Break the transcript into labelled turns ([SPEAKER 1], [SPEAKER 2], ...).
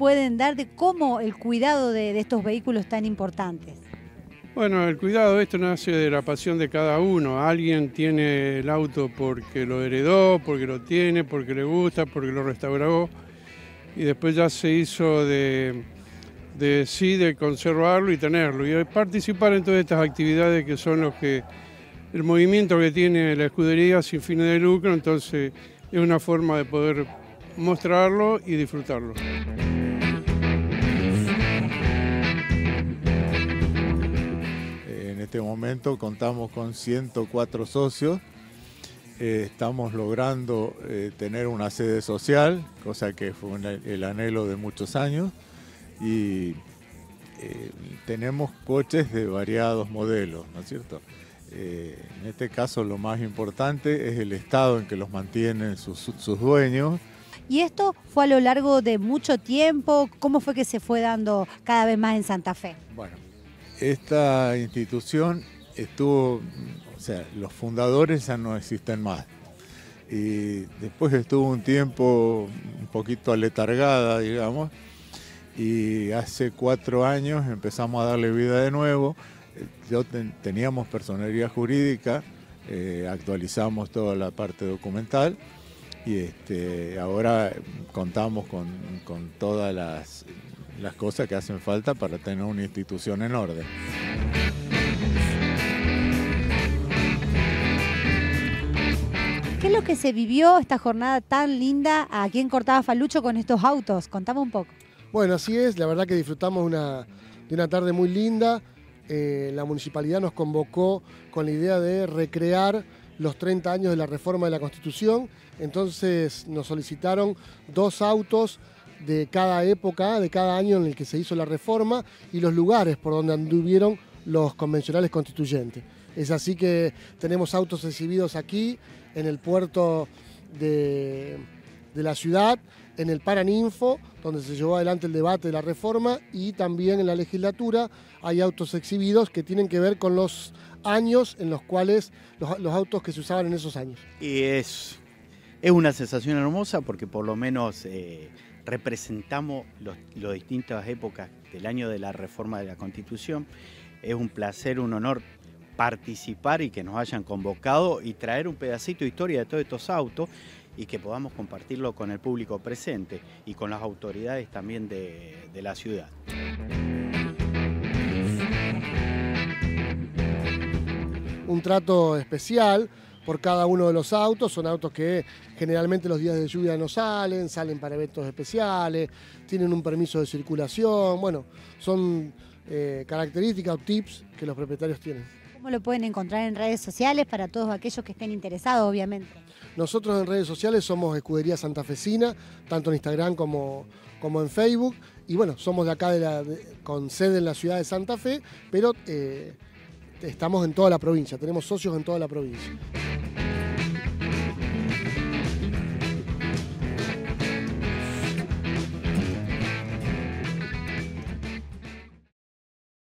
[SPEAKER 1] pueden dar de cómo el cuidado de, estos vehículos tan importantes?
[SPEAKER 2] Bueno, el cuidado de esto nace de la pasión de cada uno. Alguien tiene el auto porque lo heredó, porque lo tiene, porque le gusta, porque lo restauró. Y después ya se hizo de, de sí, de conservarlo y tenerlo. Y participar en todas estas actividades que son los que el movimiento que tiene la escudería sin fines de lucro, entonces es una forma de poder mostrarlo y disfrutarlo.
[SPEAKER 3] Este momento contamos con 104 socios. Eh, estamos logrando eh, tener una sede social, cosa que fue el anhelo de muchos años. Y eh, tenemos coches de variados modelos, ¿no es cierto? en este caso lo más importante es el estado en que los mantienen sus dueños
[SPEAKER 1] ¿Y esto fue a lo largo de mucho tiempo? ¿Cómo fue que se fue dando cada vez más en Santa Fe?
[SPEAKER 3] Bueno, esta institución estuvo, o sea, los fundadores ya no existen más. Y después estuvo un tiempo un poquito aletargada, digamos, y hace cuatro años empezamos a darle vida de nuevo. Yo teníamos personería jurídica, eh, actualizamos toda la parte documental y este, ahora contamos con, todas las, las cosas que hacen falta para tener una institución en orden.
[SPEAKER 1] ¿Qué es lo que se vivió esta jornada tan linda aquí en Cortada Falucho con estos autos? Contame un poco.
[SPEAKER 4] Bueno, así es, la verdad que disfrutamos una, de una tarde muy linda. Eh, la municipalidad nos convocó con la idea de recrear los 30 años de la reforma de la Constitución, entonces nos solicitaron dos autos de cada época, de cada año en el que se hizo la reforma y los lugares por donde anduvieron los convencionales constituyentes. Es así que tenemos autos exhibidos aquí, en el puerto de, de la ciudad, en el Paraninfo, donde se llevó adelante el debate de la reforma, y también en la legislatura hay autos exhibidos que tienen que ver con los años en los cuales los, autos que se usaban en esos años.
[SPEAKER 5] Y es, es una sensación hermosa porque por lo menos eh, representamos las distintas épocas del año de la reforma de la Constitución. Es un placer, un honor participar y que nos hayan convocado y traer un pedacito de historia de todos estos autos y que podamos compartirlo con el público presente y con las autoridades también de, de la ciudad.
[SPEAKER 4] un trato especial por cada uno de los autos. Son autos que generalmente los días de lluvia no salen, salen para eventos especiales, tienen un permiso de circulación. Bueno, son eh, características o tips que los propietarios tienen.
[SPEAKER 1] ¿Cómo lo pueden encontrar en redes sociales para todos aquellos que estén interesados, obviamente?
[SPEAKER 4] Nosotros en redes sociales somos Escudería Santafesina, tanto en Instagram como, como en Facebook. Y bueno, somos de acá de la, con sede en la ciudad de Santa Fe, pero... Eh, estamos en toda la provincia, tenemos socios en toda la provincia.